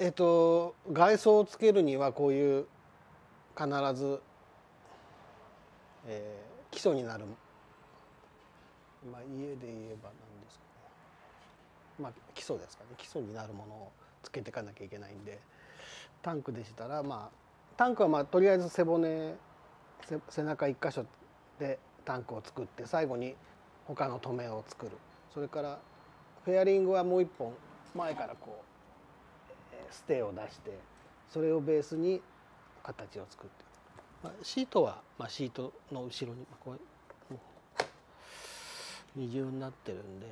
えっと外装をつけるにはこういう必ず、えー、基礎になるまあ家で言えば何ですかね。まあ基礎ですかね。基礎になるものをつけていかなきゃいけないんで。タンクでしたらまあタンクはまあとりあえず背骨背中一箇所でタンクを作って最後に他の留めを作る。それからフェアリングはもう一本前からこうステを出してそれをベースに形を作って。まあ、シートは、まあ、シートの後ろにこう二重になってるんで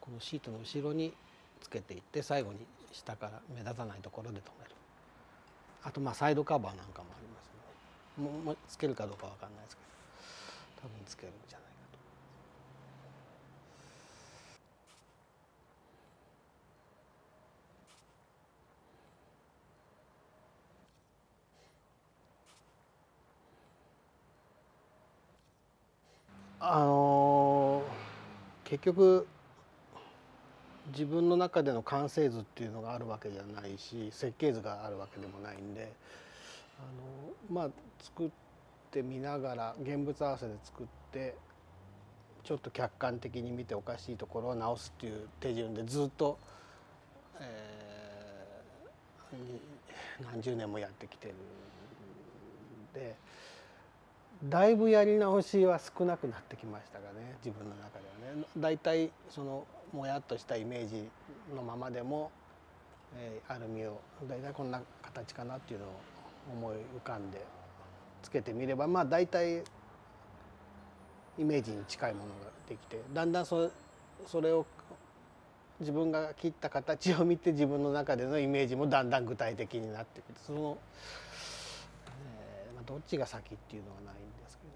このシートの後ろにつけていって最後に下から目立たないところで留める。あとまあサイドカバーなんかもありますね。もうつけるかどうかわかんないですけど。多分つけるんじゃないあの結局自分の中での完成図っていうのがあるわけじゃないし設計図があるわけでもないんであのまあ作ってみながら現物合わせで作ってちょっと客観的に見ておかしいところを直すっていう手順でずっと、えー、何十年もやってきてるんで。だいぶやり直しは少なくなってきましたがね自分の中ではね。大体そのもやっとしたイメージのままでも、えー、アルミを大体こんな形かなっていうのを思い浮かんでつけてみればまあ大体イメージに近いものができてだんだんそそれを自分が切った形を見て自分の中でのイメージもだんだん具体的になってくる。そのどっちが先っていうのはないんですけど、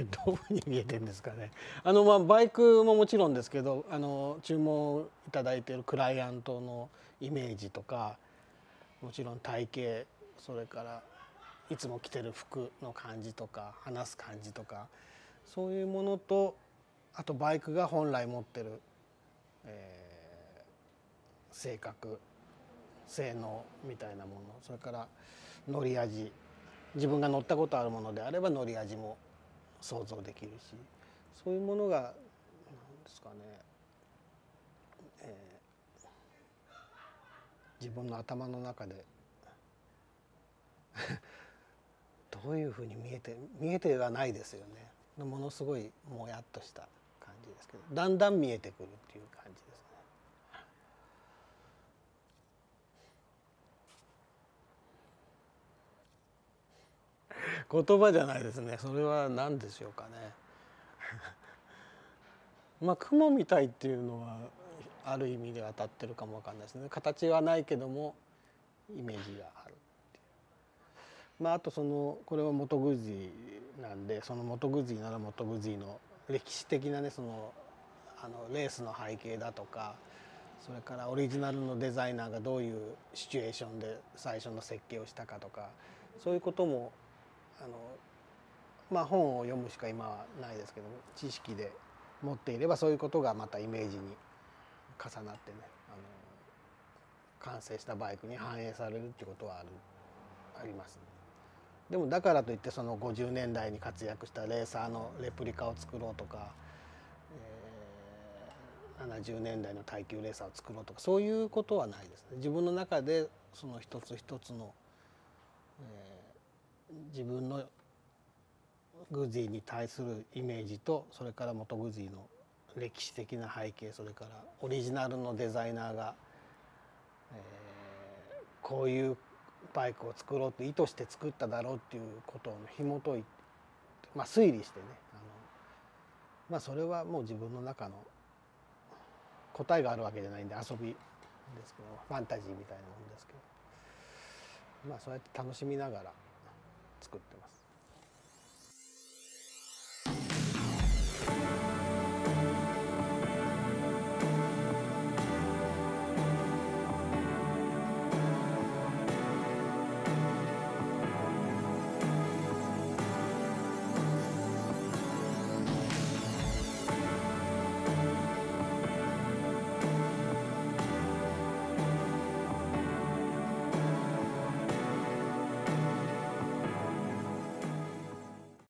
うん、どういうふうに見えてんですかね。あのまあバイクももちろんですけどあの注文いただいているクライアントのイメージとかもちろん体型それからいつも着てる服の感じとか話す感じとかそういうものとあとバイクが本来持ってる、えー、性格性能みたいなものそれから乗り味自分が乗ったことあるものであれば乗り味も想像できるしそういうものが何ですかね、えー、自分の頭の中で どういうふうに見えて見えてはないですよね。ものすごいもやっとした感じですけどだんだん見えてくるっていう感じですね。言葉じゃないですね。それは何でしょうかね。まあ雲みたいっていうのはある意味で当たってるかもわかんないですね。形はないけどもイメージがある。まああとそのこれは元宮司なんでその元宮司なら元宮司の歴史的なねそのあのレースの背景だとかそれからオリジナルのデザイナーがどういうシチュエーションで最初の設計をしたかとかそういうこともあのまあ本を読むしか今はないですけども知識で持っていればそういうことがまたイメージに重なってねあの完成したバイクに反映されるってことはあるあります、ね。でもだからといってその50年代に活躍したレーサーのレプリカを作ろうとか、えー、70年代の耐久レーサーを作ろうとかそういうことはないですね。自分の中でその一つ一つの、えー、自分のグズィに対するイメージとそれから元グズィの歴史的な背景それからオリジナルのデザイナーが、えー、こういうバイクを作ろうと意図して作っただろうっていうことを紐解いて、まあ、推理してねあの、まあ、それはもう自分の中の答えがあるわけじゃないんで遊びですけどファンタジーみたいなもんですけどまあそうやって楽しみながら作ってます。